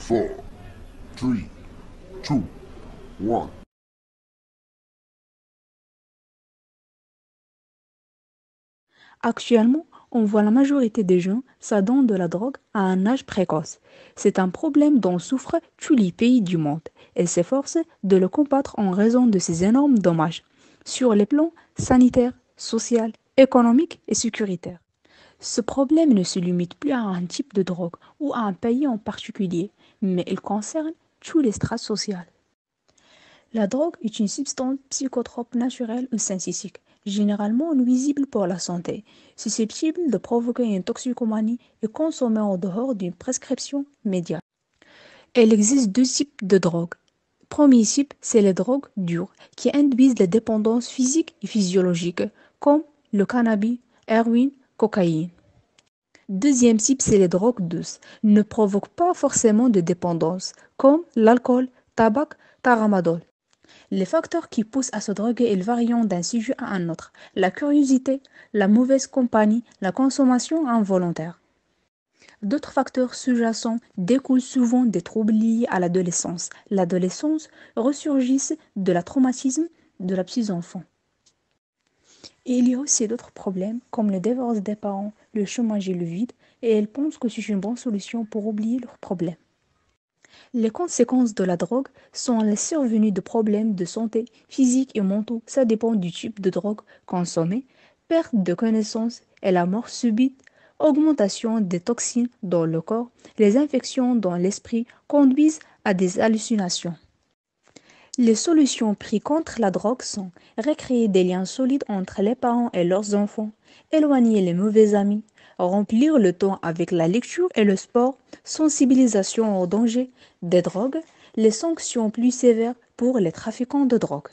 four, three, two, one. Actuellement, on voit la majorité des gens s'adonnent de la drogue à un âge précoce. C'est un problème dont souffrent tous les pays du monde et s'efforcent de le combattre en raison de ces énormes dommages sur les plans sanitaires, social, économique et sécuritaire. Ce problème ne se limite plus à un type de drogue ou à un pays en particulier, mais il concerne tous les strates sociales. La drogue est une substance psychotrope naturelle ou synthétique, généralement nuisible pour la santé, susceptible de provoquer une toxicomanie et consommée en dehors d'une prescription médiale. Il existe deux types de drogues. Premier type, c'est les drogues dures, qui induisent la dépendance physique et physiologique, comme le cannabis, héroïne, cocaïne. Deuxième type, c'est les drogues douces, ne provoquent pas forcément de dépendance, comme l'alcool, tabac, taramadol. Les facteurs qui poussent à se droguer varient d'un sujet à un autre. La curiosité, la mauvaise compagnie, la consommation involontaire. D'autres facteurs sous-jacents découlent souvent des troubles liés à l'adolescence. L'adolescence ressurgissent de la traumatisme de la petite enfant. Il y a aussi d'autres problèmes comme le divorce des parents, le chômage et le vide, et elles pensent que c'est une bonne solution pour oublier leurs problèmes. Les conséquences de la drogue sont la survenue de problèmes de santé physique et mentaux, ça dépend du type de drogue consommée, perte de connaissance et la mort subite, augmentation des toxines dans le corps, les infections dans l'esprit conduisent à des hallucinations. Les solutions prises contre la drogue sont recréer des liens solides entre les parents et leurs enfants, éloigner les mauvais amis, remplir le temps avec la lecture et le sport, sensibilisation au danger des drogues, les sanctions plus sévères pour les trafiquants de drogue.